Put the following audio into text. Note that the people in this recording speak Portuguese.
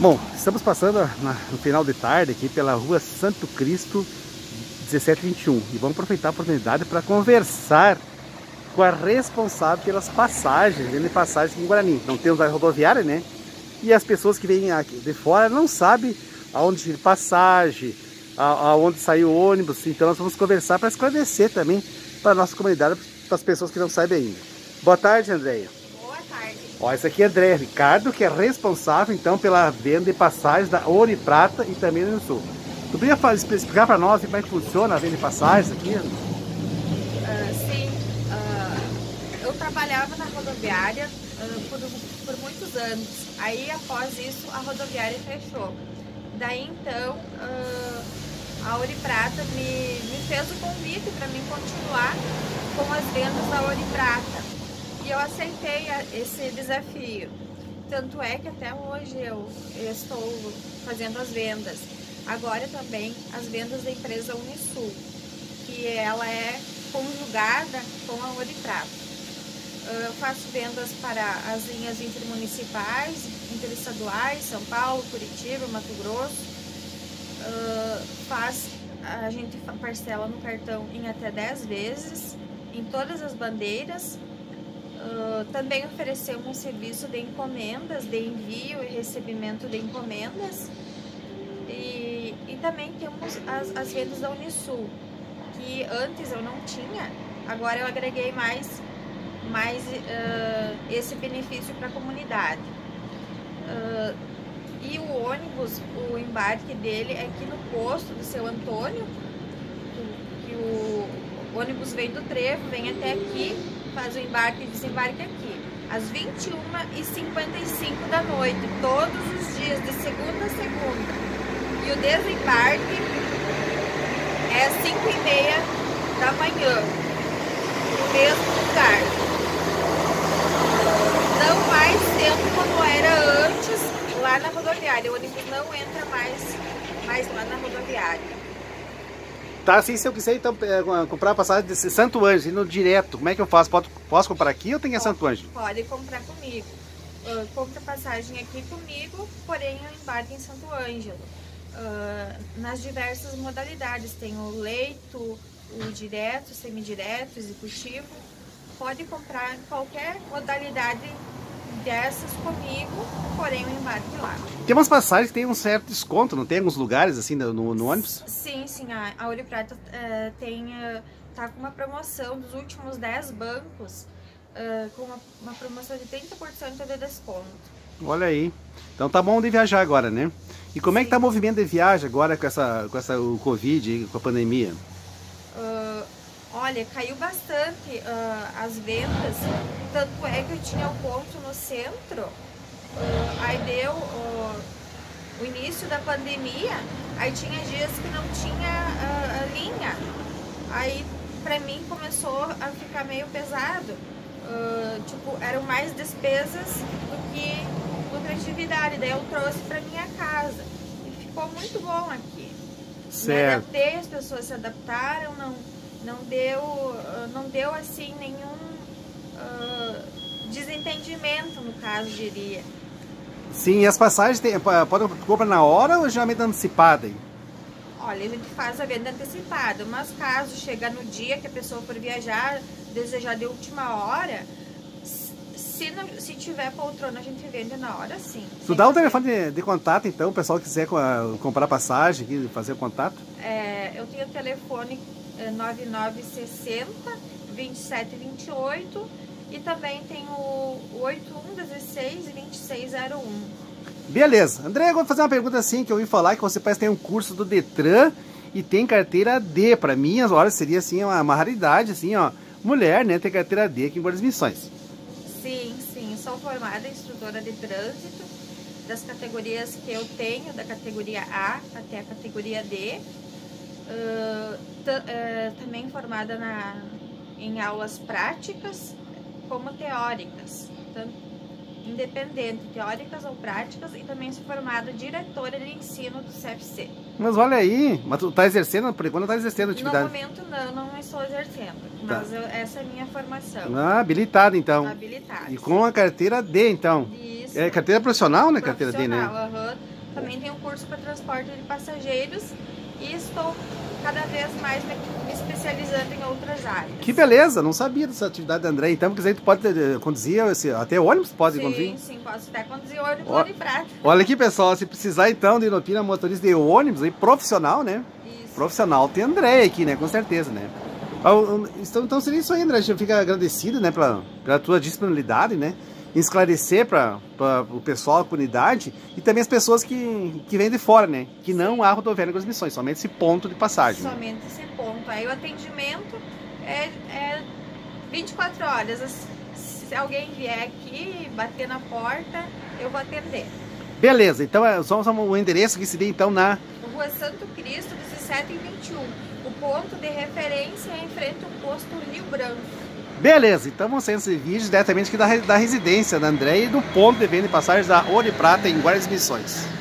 Bom, estamos passando na, no final de tarde aqui pela rua Santo Cristo 1721 e vamos aproveitar a oportunidade para conversar com a responsável pelas passagens, vendo passagens aqui em Guarani. Não temos a rodoviária, né? E as pessoas que vêm aqui de fora não sabem aonde ir passagem, aonde sai o ônibus. Então nós vamos conversar para esclarecer também para a nossa comunidade, para as pessoas que não sabem ainda. Boa tarde, Andréia. Ó, esse aqui é André Ricardo, que é responsável então pela venda de passagens da Ouro e Prata e também no Sul. Tu podia explicar para nós como é que funciona a venda de passagens aqui? Uh, sim, uh, eu trabalhava na rodoviária uh, por, por muitos anos. Aí após isso a rodoviária fechou. Daí então a Ouro e Prata me, me fez o convite para mim continuar com as vendas da Ouro e Prata. Eu aceitei esse desafio. Tanto é que até hoje eu, estou fazendo as vendas. Agora também as vendas da empresa Unisul, que ela é conjugada com a Ouro e Prata. Eu faço vendas para as linhas intermunicipais, interestaduais, São Paulo, Curitiba, Mato Grosso. Uh, faz, a gente parcela no cartão em até 10 vezes, em todas as bandeiras. Uh, também oferecemos um serviço de encomendas, de envio e recebimento de encomendas. E, e também temos as, as vendas da Unisul, que antes eu não tinha, agora eu agreguei mais, mais uh, esse benefício para a comunidade. Uh, e o ônibus, o embarque dele é aqui no posto do seu Antônio, que o ônibus vem do Trevo, vem até aqui, faz o embarque e desembarque aqui. Às 21h55 da noite, todos os dias, de segunda a segunda. E o desembarque é às 5 e meia da manhã, no mesmo lugar. Não mais tempo como era antes lá na rodoviária. O ônibus não entra mais, mais lá na rodoviária. Tá, assim, se eu quiser então é, comprar a passagem de Santo Ângelo, indo direto, como é que eu faço? Posso, posso comprar aqui ou tem que Santo Ângelo? Pode comprar comigo. Uh, compra passagem aqui comigo, porém eu embarque em Santo Ângelo uh, nas diversas modalidades. Tem o leito, o direto, semidireto, executivo. Pode comprar qualquer modalidade dessas comigo, porém o embarque lá. Tem umas passagens que tem um certo desconto, não tem alguns lugares assim no, no ônibus? Sim, sim. A, a Ouro Prata uh, tem, uh, tá com uma promoção dos últimos 10 bancos, uh, com uma, uma promoção de 30% de desconto. Olha aí. Então tá bom de viajar agora, né? E como Sim. é que tá o movimento de viagem agora com essa, com essa o Covid, com a pandemia? Uh, olha, caiu bastante uh, as vendas. Tanto é que eu tinha o um ponto no centro, uh, aí deu o início da pandemia, aí tinha dias que não tinha linha. Aí pra mim começou a ficar meio pesado. tipo, eram mais despesas do que lucratividade. Daí eu trouxe para minha casa. E ficou muito bom aqui. Certo. Me adaptei, as pessoas se adaptaram, não, não, deu, não deu assim nenhum uh, desentendimento, no caso, diria. Sim, e as passagens tem, pode comprar na hora ou geralmente antecipada? Hein? Olha, a gente faz a venda antecipada, mas caso chegar no dia que a pessoa for viajar, desejar de última hora, se, não, se tiver poltrona, a gente vende na hora, sim. Tu dá o telefone de, de, contato, então, o pessoal quiser comprar passagem fazer contato? É, eu tenho o telefone 9960 2728 e também tem o 8116 2601. Beleza. André, eu vou fazer uma pergunta assim, que eu ouvi falar que você parece ter um curso do Detran e tem carteira D. Para mim, as horas seria assim uma, uma raridade, assim, ó. Mulher, né, ter carteira D aqui em Guardas Missões. Sim, sim, sou formada instrutora de trânsito das categorias que eu tenho, da categoria A até a categoria D. Uh, uh, também formada na, em aulas práticas como teóricas, tanto independente, teóricas ou práticas, e também sou formada diretora de ensino do CFC. Mas olha aí, mas tu tá exercendo, por enquanto tá exercendo atividade? No momento não, não estou exercendo, tá. mas tá. eu, essa é a minha formação. Ah, habilitada então. Habilitada. E com a carteira D então. Isso. É carteira profissional, né? Carteira D, né? Profissional, aham. Também um curso para transporte de passageiros e estou cada vez mais me, me especializando em outras áreas. Que beleza, não sabia dessa atividade da André. Então, porque aí tu pode eh, conduzir esse- até ônibus, pode sim, conduzir? sim, posso até conduzir ônibus Ó. prata. Olha aqui, pessoal, se precisar então de Inopina motorista de ônibus aí, profissional, né? Isso. Profissional tem André aqui, né? Com certeza, né? Ah, Então, então seria isso aí, André. A gente fica agradecido, né, pela, pela tua disponibilidade, né? Esclarecer para o pessoal, a comunidade e também as pessoas que, que vêm de fora, né? Que não há rodoviária com as missões, somente esse ponto de passagem. Somente esse ponto. Aí o atendimento é, é 24 horas. Se alguém vier aqui, bater na porta, eu vou atender. Beleza, então é só o endereço que seria então na. Rua Santo Cristo, 17 e 21. O ponto de referência é em frente ao posto Rio Branco. Beleza, então vão ser esses vídeos diretamente aqui da, da residência da André e do ponto de venda e passagem da Ouro Prata em Guardas Missões.